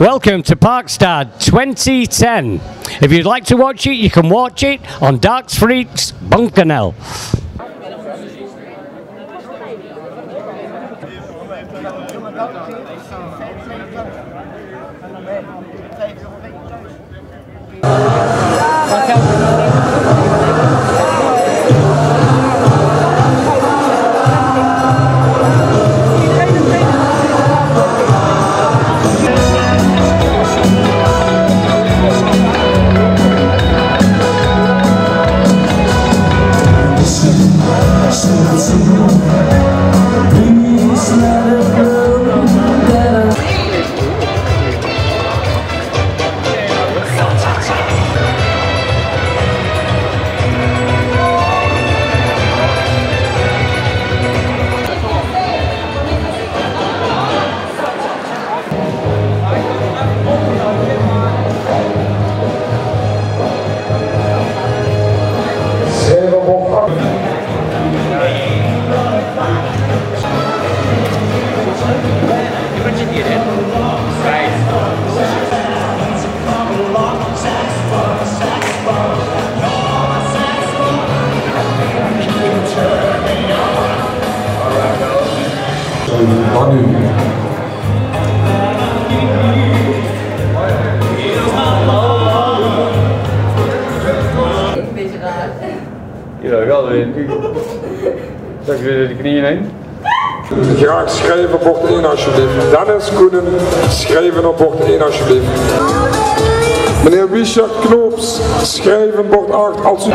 Welcome to Parkstad 2010. If you'd like to watch it, you can watch it on Dartfreakz Bunkanell. luego Weer. Zak weer de knieën heen. Graag schrijven op bord 1 alsjeblieft. Dennis Koenen, schrijven op bord 1 alsjeblieft. Meneer Richard Knoops, schrijven bord 8 als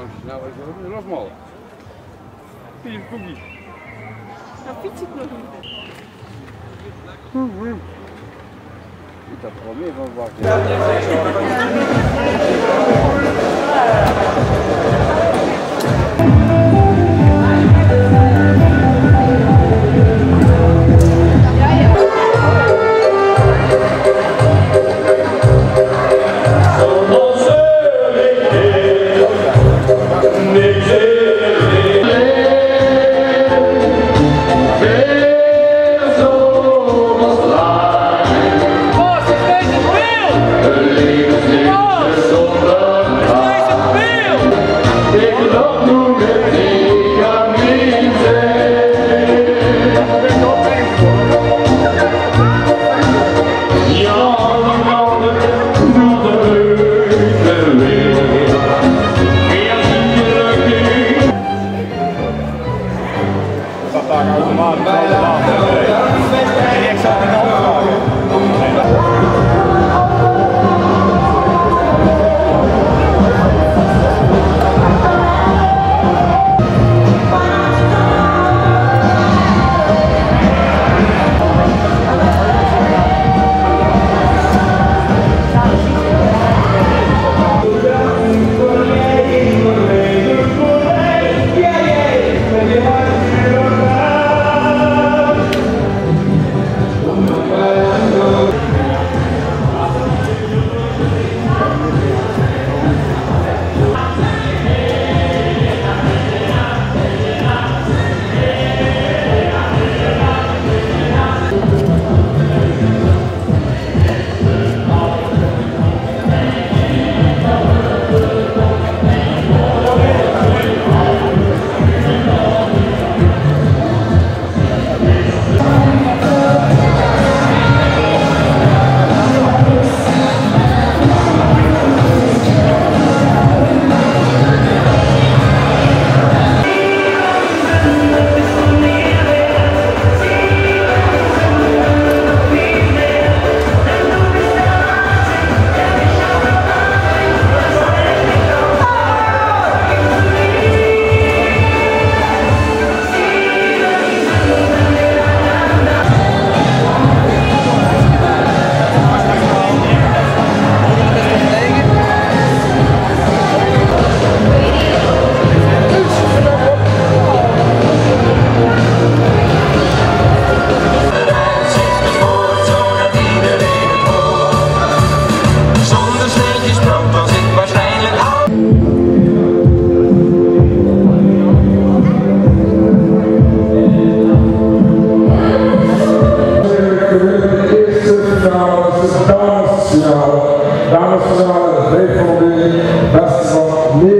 rozrzałeś, rozmowa. Film kubisz. A pici kubisz. I to pomimo właśnie. Dames en heren, wij vonden best wat meer.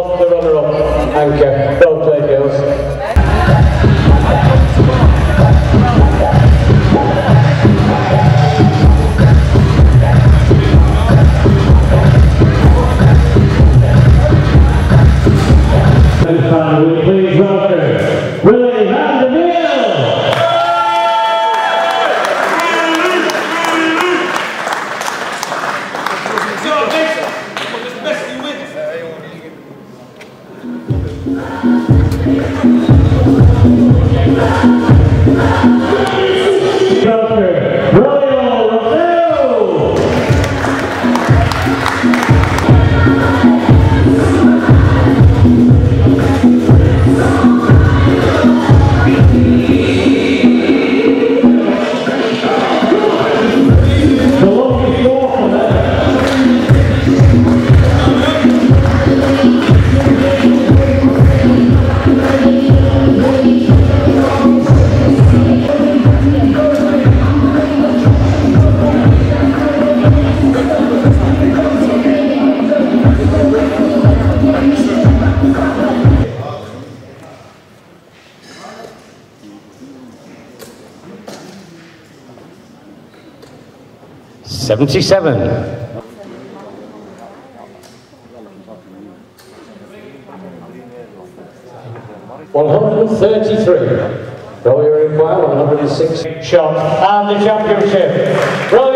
77. One hundred and thirty-three. Roy Uruguay, one hundred and six. Shot and the championship. Roy